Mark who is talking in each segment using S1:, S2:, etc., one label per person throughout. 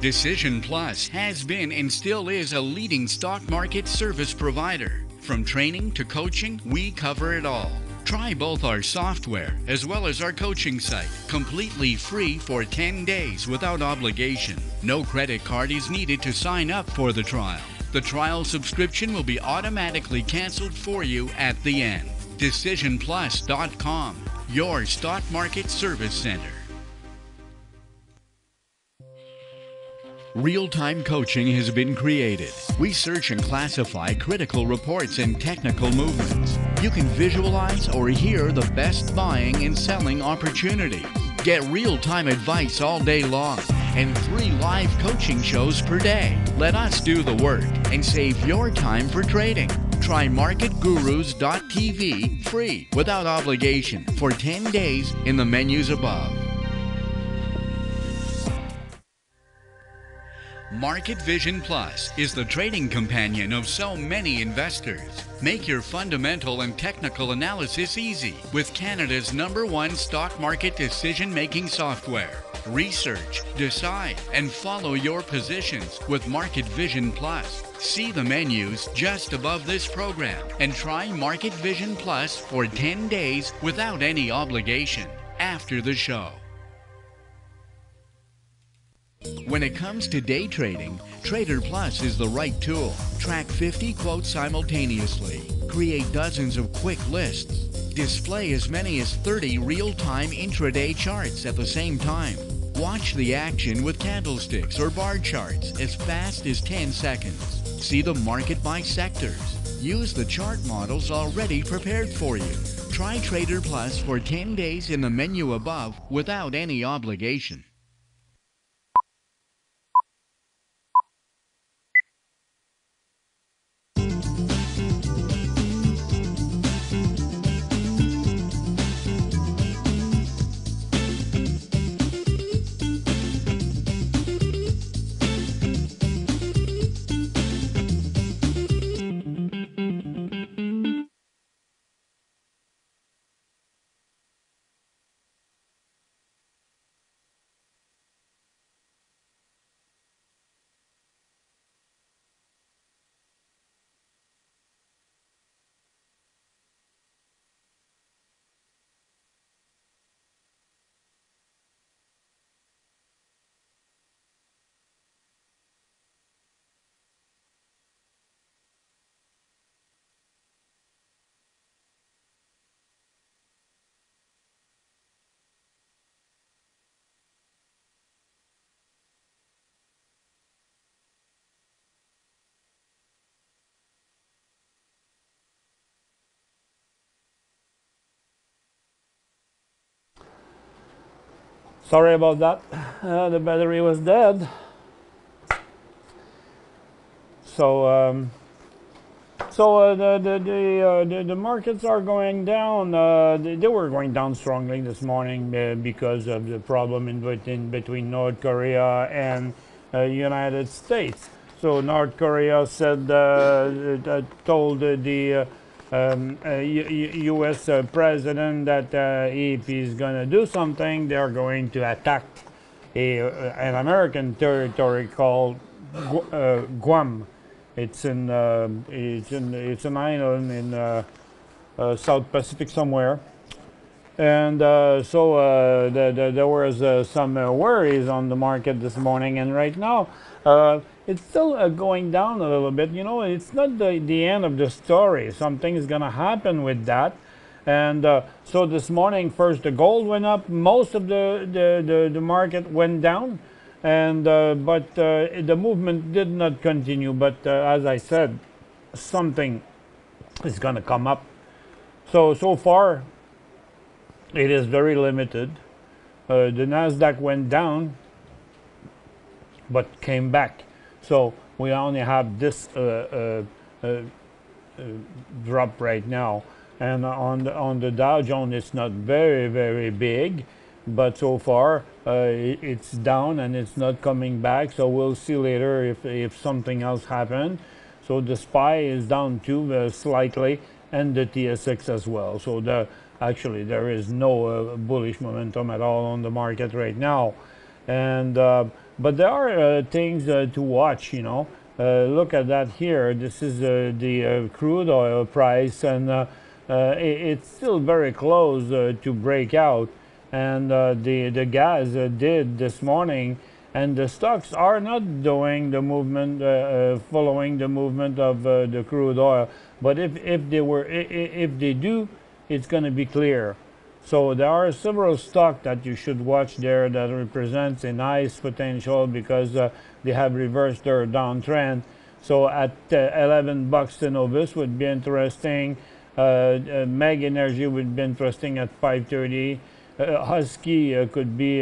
S1: Decision Plus has been and still is a leading stock market service provider. From training to coaching, we cover it all. Try both our software as well as our coaching site completely free for 10 days without obligation. No credit card is needed to sign up for the trial. The trial subscription will be automatically canceled for you at the end. DecisionPlus.com, your stock market service center. Real time coaching has been created. We search and classify critical reports and technical movements. You can visualize or hear the best buying and selling opportunities. Get real time advice all day long and three live coaching shows per day. Let us do the work and save your time for trading. Try marketgurus.tv free without obligation for 10 days in the menus above. Market Vision Plus is the trading companion of so many investors. Make your fundamental and technical analysis easy with Canada's number one stock market decision making software. Research, decide, and follow your positions with Market Vision Plus. See the menus just above this program and try Market Vision Plus for 10 days without any obligation after the show. When it comes to day trading, Trader Plus is the right tool. Track 50 quotes simultaneously, create dozens of quick lists, display as many as 30 real time intraday charts at the same time. Watch the action with candlesticks or bar charts as fast as 10 seconds. See the market by sectors. Use the chart models already prepared for you. Try Trader Plus for 10 days in the menu above without any obligation.
S2: Sorry about that. Uh, the battery was dead. So, um, so uh, the the the, uh, the, the markets are going down. Uh, they, they, were going down strongly this morning uh, because of the problem in between between North Korea and uh, United States. So North Korea said told the um, uh, U.S. Uh, president that uh, if he's going to do something, they're going to attack a, an American territory called Guam. It's in it's in it's an island in South Pacific somewhere. And uh, so uh, the, the, there was uh, some worries on the market this morning, and right now it's still uh, going down a little bit. You know, it's not the, the end of the story. Something is going to happen with that. And uh, so this morning, first the gold went up. Most of the, the, the, the market went down. And, uh, but uh, the movement did not continue. But uh, as I said, something is going to come up. So, so far, it is very limited. Uh, the NASDAQ went down, but came back. So we only have this uh, uh, uh, drop right now. And on the, on the Dow Jones, it's not very, very big, but so far it's down and it's not coming back. So we'll see later if, if something else happens. So the SPY is down too uh, slightly, and the TSX as well. So the actually there is no uh, bullish momentum at all on the market right now, and uh, but there are uh, things uh, to watch. You know, uh, look at that here. This is the crude oil price, and it, it's still very close to break out. And the the gas did this morning, and the stocks are not doing the movement, uh, uh, following the movement of uh, the crude oil. But if if they were, if they do, it's going to be clear. So there are several stocks that you should watch there that represents a nice potential because uh, they have reversed their downtrend. So at uh, 11 bucks, Novus would be interesting. Uh, uh, Meg Energy would be interesting at 5:30. Uh, Husky uh, could be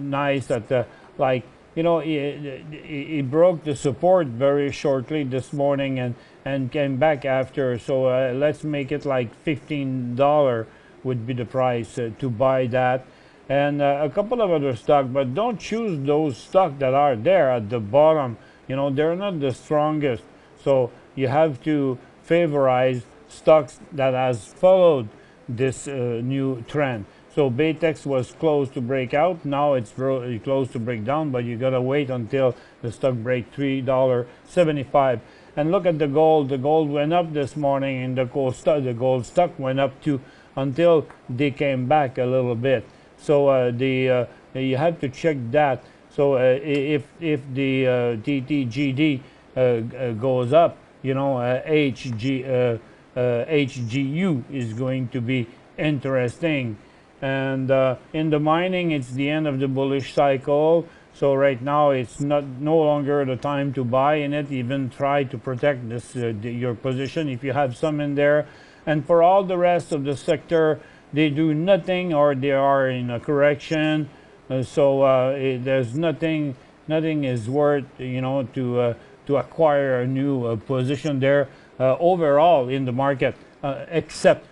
S2: nice at like you know he, he, broke the support very shortly this morning and and came back after. So let's make it like 15 dollar would be the price uh, to buy that. And uh, a couple of other stocks but don't choose those stocks that are there at the bottom. You know they're not the strongest. So you have to favorize stocks that has followed this uh, new trend. So Baytex was close to break out. Now it's really close to break down but you gotta wait until the stock break three dollar 75 and look at the gold. The gold went up this morning and the gold stock the gold stock went up to until they came back a little bit. So uh, the uh, you have to check that. So uh, if if the uh, TTGD uh, uh, goes up, you know HG HGU is going to be interesting. And in the mining, it's the end of the bullish cycle. So right now, it's not no longer the time to buy in it. Even try to protect this the, your position if you have some in there. And for all the rest of the sector, they do nothing or they are in a correction. Uh, so uh, it, there's nothing, nothing is worth you know to uh, to acquire a new uh, position there uh, overall in the market, uh, except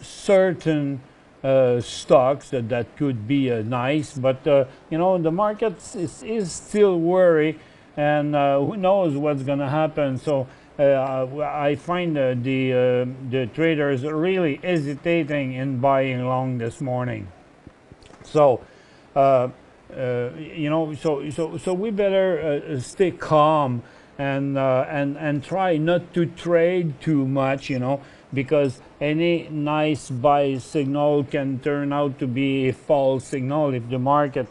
S2: certain stocks that, that could be nice, but you know the market is, is still worried, and who knows what's going to happen. So I find uh, the uh, the traders really hesitating in buying long this morning. So. Uh, uh, you know, so so so we better uh, stay calm and uh, and and try not to trade too much, you know, because any nice buy signal can turn out to be a false signal if the market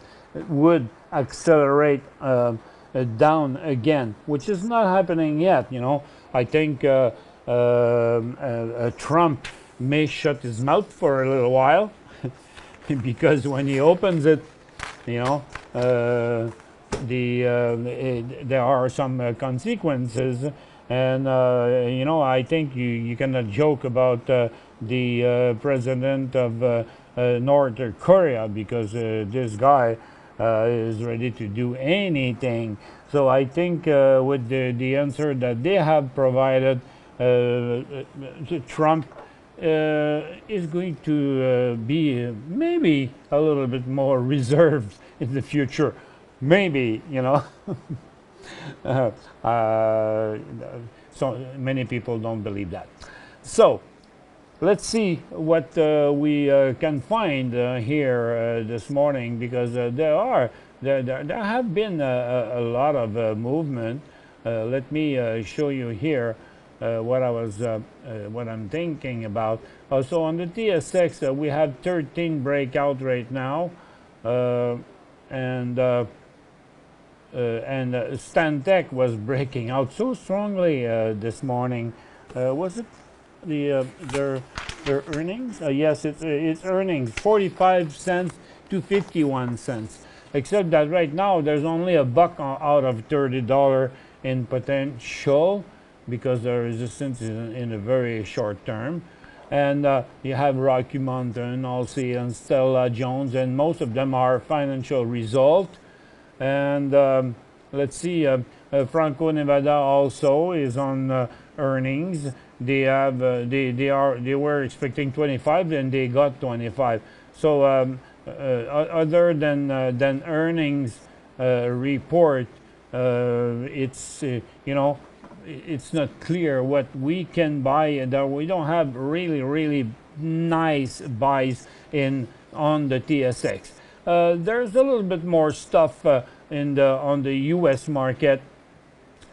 S2: would accelerate uh, uh, down again, which is not happening yet. You know, I think uh, uh, uh, Trump may shut his mouth for a little while because when he opens it, you know, uh, the uh, it, there are some uh, consequences, and you know, I think you, you cannot joke about the president of North Korea because this guy uh, is ready to do anything. So I think uh, with the, the answer that they have provided, uh, uh, Trump uh, is going to be maybe a little bit more reserved in the future. Maybe, you know. so many people don't believe that. So let's see what uh, we uh, can find uh, here this morning because there are there, there, there have been a, a, lot of uh, movement. Uh, let me uh, show you here what I was what I'm thinking about. So on the TSX we have 13 breakout right now, and. Uh, and Stantec was breaking out so strongly this morning. Was it the uh, their their earnings? Uh, yes, it's uh, it's earnings 45 cents to 51 cents. Except that right now there's only a buck out of 30 dollar in potential because the resistance is in, in a very short term. And uh, you have Rocky Mountain, Alsea, and Stella Jones, and most of them are financial result. And um, let's see, uh, uh, Franco Nevada also is on earnings. They have uh, they they are they were expecting 25 and they got 25. So um, uh, other than uh, than earnings uh, report, uh, it's uh, you know it's not clear what we can buy that we don't have really really nice buys in on the TSX. There's a little bit more stuff in the on the U.S. market,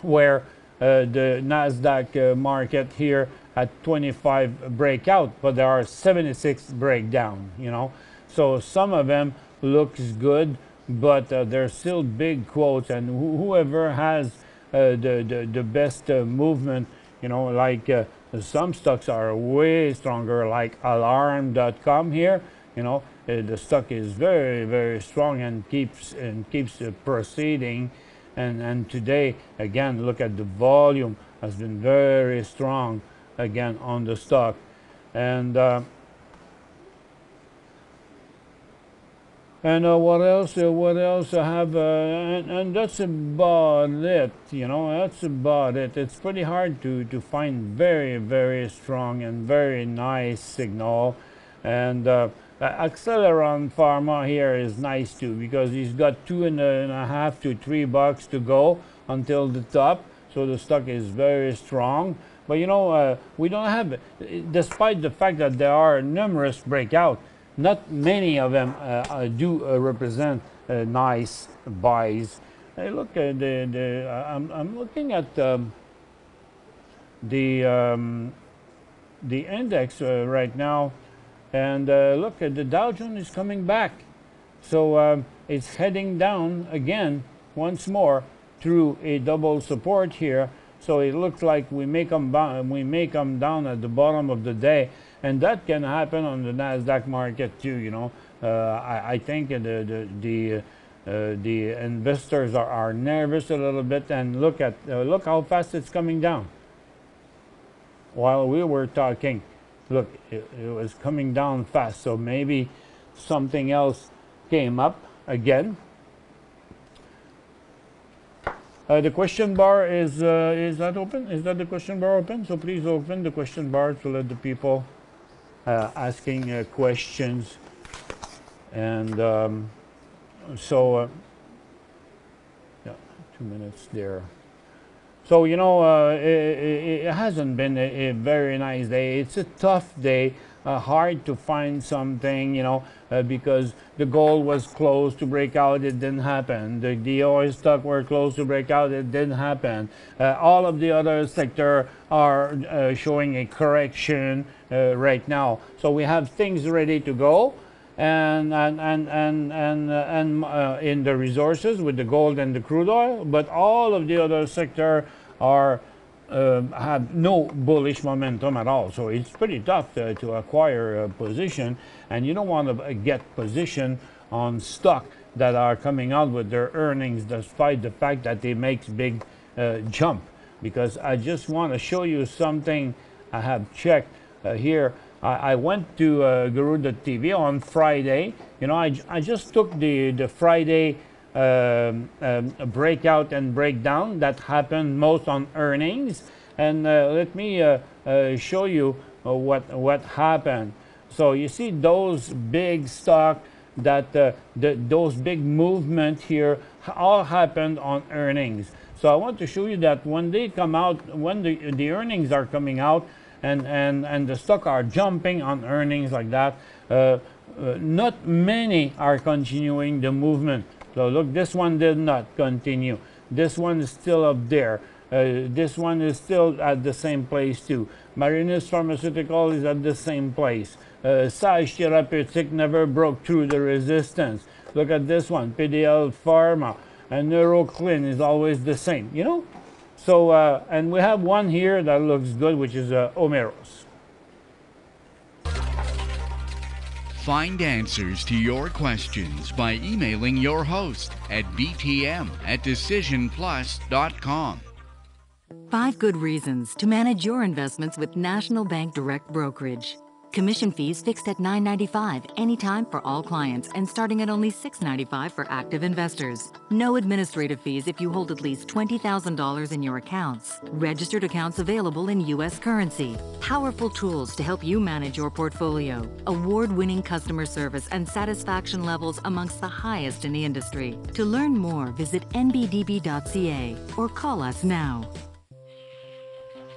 S2: where the Nasdaq uh, market here at 25 breakout, but there are 76 breakdown. You know, so some of them looks good, but uh, there's still big quotes, and wh- whoever has uh, the, the the best uh, movement, you know, like uh, some stocks are way stronger, like Alarm.com here. You know, uh, the stock is very very strong and keeps and keeps uh, proceeding. And and today again, look at the volume has been very strong again on the stock, and. Uh, and uh, what else? Uh, what else I have? Uh, and, and that's about it. You know, that's about it. It's pretty hard to to find very very strong and very nice signal, and uh, Acceleron Pharma here is nice too because he's got two and a half to three bucks to go until the top. So the stock is very strong. But you know, uh, we don't have, despite the fact that there are numerous breakout not many of them uh, uh, do uh, represent nice buys. Hey, look, uh, the, the, I'm, I'm looking at um, the, um, the index uh, right now, and uh, look, at the Dow Jones is coming back. So um, it's heading down again once more through a double support here. So it looks like we may come, we may come down at the bottom of the day and that can happen on the Nasdaq market too. You know, uh, I, I, think the the the, uh, the investors are, are nervous a little bit, and look at uh, look how fast it's coming down. While we were talking, look, it, it was coming down fast. So maybe something else came up again. Uh, the question bar is uh, is that open? Is that the question bar open? So please open the question bar to let the people uh, asking uh, questions. And um, so, uh, yeah, two minutes there. So, you know, uh, it, it, hasn't been a, a, very nice day. It's a tough day, uh, hard to find something, you know, uh, because the gold was close to break out, it didn't happen. The, the oil stock were close to break out, it didn't happen. all of the other sector are showing a correction uh, right now. So we have things ready to go. And and and and and, uh, and uh, in the resources with the gold and the crude oil, but all of the other sector are uh, have no bullish momentum at all. So it's pretty tough to, to acquire a position, and you don't want to get position on stock that are coming out with their earnings, despite the fact that they make big uh, jump. Because I just want to show you something I have checked uh, here. I, I, went to uh, Guru.tv on Friday. You know, I, I just took the, the Friday um, um, breakout and breakdown that happened most on earnings. And uh, let me uh, uh, show you uh, what, what happened. So you see those big stock that the, those big movement here all happened on earnings. So I want to show you that when they come out, when the, the earnings are coming out, and, and, and the stock are jumping on earnings like that. Uh, uh, not many are continuing the movement. So look, this one did not continue. This one is still up there. Uh, this one is still at the same place too. Marinus Pharmaceutical is at the same place. Uh, Sage Therapeutic never broke through the resistance. Look at this one, PDL Pharma. And Neurocrine is always the same. You know, so, uh, and we have one here that looks good, which is uh, Omeros.
S1: Find answers to your questions by emailing your host at btm at decisionplus.com.
S3: Five good reasons to manage your investments with National Bank Direct Brokerage. Commission fees fixed at $9.95 anytime for all clients and starting at only $6.95 for active investors. No administrative fees if you hold at least $20,000 in your accounts. Registered accounts available in U.S. currency. Powerful tools to help you manage your portfolio. Award winning customer service and satisfaction levels amongst the highest in the industry. To learn more, visit nbdb.ca or call us now.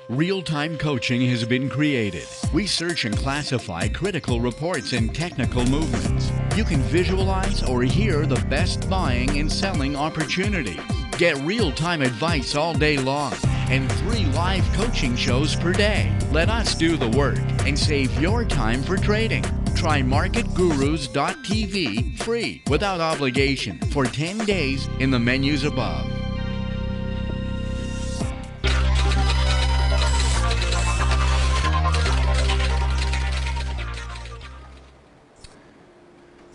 S1: Real time coaching has been created. We search and classify critical reports and technical movements. You can visualize or hear the best buying and selling opportunities. Get real time advice all day long and three live coaching shows per day. Let us do the work and save your time for trading. Try marketgurus.tv free without obligation for 10 days in the menus above.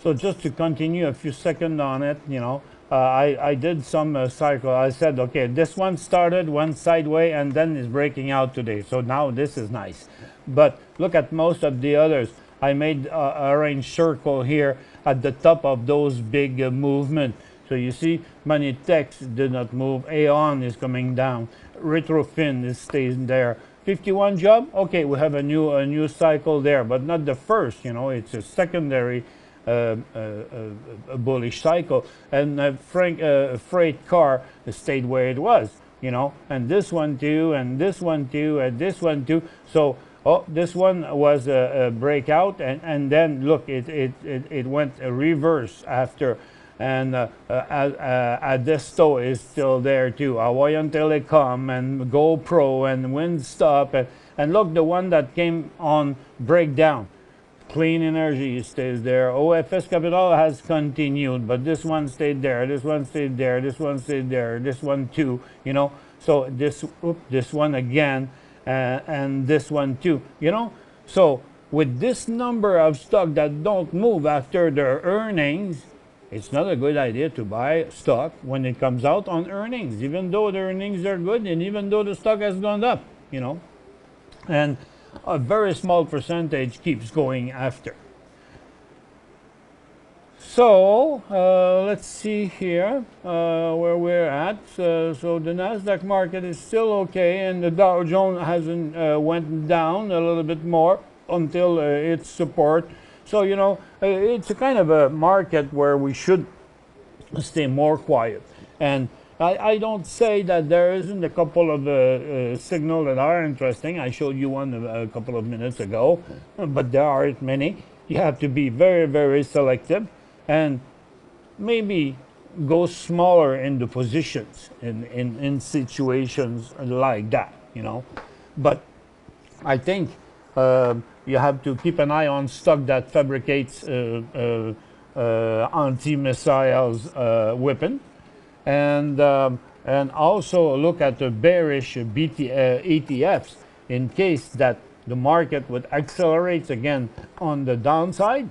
S2: So just to continue a few seconds on it, you know, uh, I, I did some uh, cycle. I said, okay, this one started, went sideways, and then is breaking out today. So now this is nice. But look at most of the others. I made uh, a orange circle here at the top of those big uh, movement. So you see, Manitex did not move. Aeon is coming down. Retrophin is staying there. 51 job, okay, we have a new a new cycle there, but not the first. You know, it's a secondary a bullish cycle. And uh, Frank, uh, freight car stayed where it was, you know, and this one too, and this one too, and this one too. So oh, this one was a, a breakout, and, and then look, it, it, it, it went a reverse after. And uh, uh, uh, Adesto is still there too. Hawaiian Telecom and GoPro and Windstop. And, and look, the one that came on breakdown Clean energy stays there. OFS Capital has continued, but this one stayed there. This one stayed there. This one stayed there. This one too. You know. So this, this one again, uh, and this one too. You know. So with this number of stock that don't move after their earnings, it's not a good idea to buy stock when it comes out on earnings, even though the earnings are good and even though the stock has gone up. You know. And a very small percentage keeps going after. So uh, let's see here uh, where we're at. So the Nasdaq market is still okay, and the Dow Jones hasn't uh, went down a little bit more until uh, its support. So you know uh, it's a kind of a market where we should stay more quiet and I, I don't say that there isn't a couple of uh, uh, signals that are interesting. I showed you one a, a, couple of minutes ago, but there aren't many. You have to be very, very selective and maybe go smaller in the positions in, in, in situations like that, you know. But I think uh, you have to keep an eye on stock that fabricates uh, uh, uh anti-missiles weapon and um, and also look at the bearish BT, uh, ETFs in case that the market would accelerate again on the downside.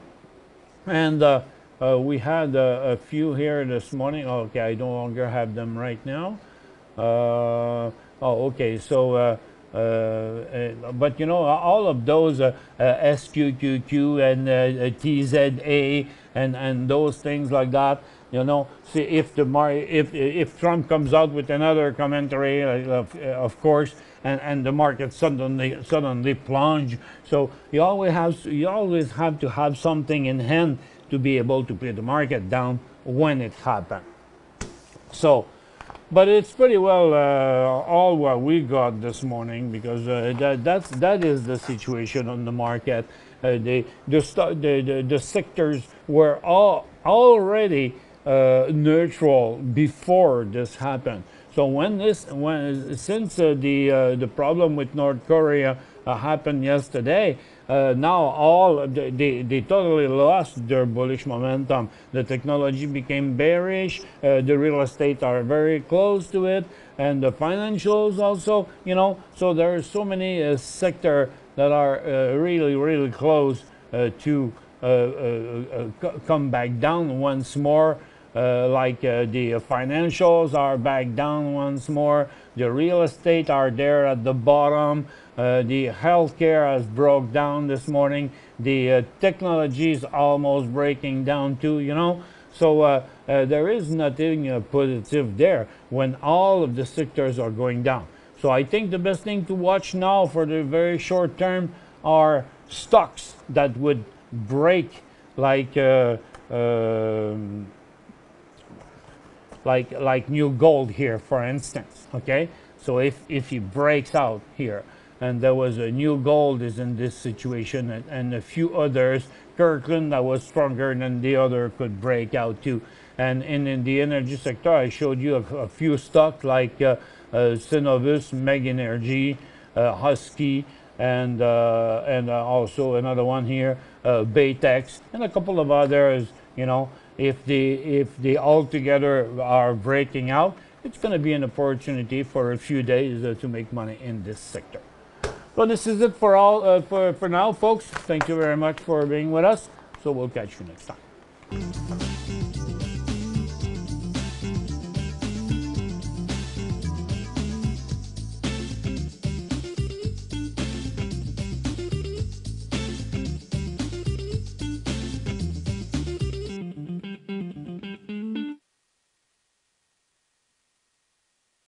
S2: And uh, uh, we had a few here this morning. Okay, I no longer have them right now. Uh, oh, okay. So, uh, uh, but you know, all of those SQQQ and TZA and and those things like that you know, see if the if if Trump comes out with another commentary, of, of course, and, and the market suddenly suddenly plunge. So you always have you always have to have something in hand to be able to play the market down when it happens. So, but it's pretty well uh, all what we got this morning because uh, that that's that is the situation on the market. Uh, the, the, the, the the sectors were all already uh, neutral before this happened. So when this, when since uh, the uh, the problem with North Korea uh, happened yesterday, uh, now all they, they totally lost their bullish momentum. The technology became bearish. Uh, the real estate are very close to it, and the financials also. You know, so there are so many uh, sector that are really really close to come back down once more. Uh, like uh, the financials are back down once more. The real estate are there at the bottom. Uh, the healthcare has broke down this morning. The uh, technology is almost breaking down too, you know. So uh, uh, there is nothing positive there when all of the sectors are going down. So I think the best thing to watch now for the very short term are stocks that would break like um, like like new gold here, for instance. Okay, So if if he breaks out here, and there was a new gold is in this situation, and, and a few others, Kirkland that was stronger than the other could break out too. And in, the energy sector, I showed you a, a few stocks like uh, uh, Cenovus, Meg Energy, uh, Husky, and uh, and uh, also another one here, uh, Baytex, and a couple of others. You know, if they if they all together are breaking out, it's going to be an opportunity for a few days uh, to make money in this sector. Well, this is it for all uh, for for now, folks. Thank you very much for being with us. So we'll catch you next time.